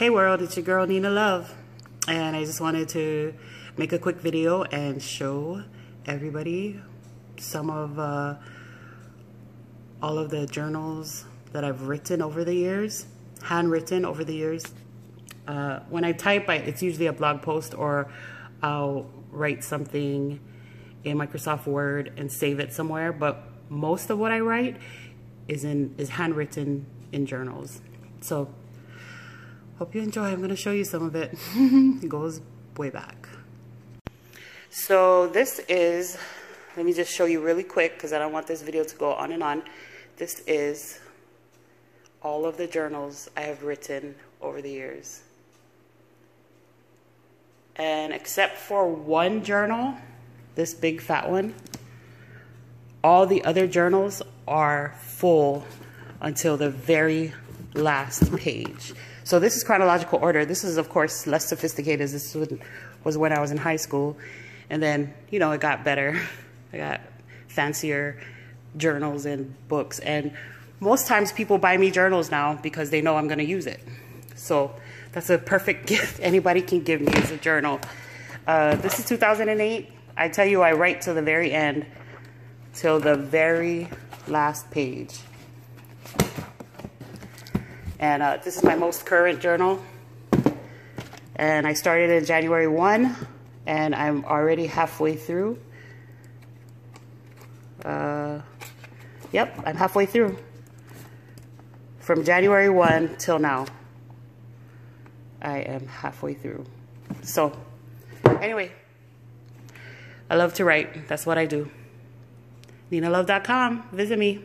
Hey world, it's your girl Neena Love. And I just wanted to make a quick video and show everybody some of uh, all of the journals that I've written over the years, handwritten over the years. Uh, when I type, I, it's usually a blog post or I'll write something in Microsoft Word and save it somewhere. But most of what I write is in is handwritten in journals. So Hope you enjoy. I'm going to show you some of it. it goes way back. So this is, let me just show you really quick because I don't want this video to go on and on. This is all of the journals I have written over the years. And except for one journal, this big fat one, all the other journals are full until the very last page. So this is chronological order. This is, of course, less sophisticated. This was when I was in high school. And then, you know, it got better. I got fancier journals and books. And most times people buy me journals now because they know I'm going to use it. So that's a perfect gift anybody can give me is a journal. Uh, this is 2008. I tell you, I write to the very end, till the very last page. And uh, this is my most current journal. And I started in January 1, and I'm already halfway through. Uh, yep, I'm halfway through. From January 1 till now. I am halfway through. So, anyway, I love to write. That's what I do. NeenaLove.com. Visit me.